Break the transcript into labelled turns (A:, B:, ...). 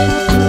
A: you.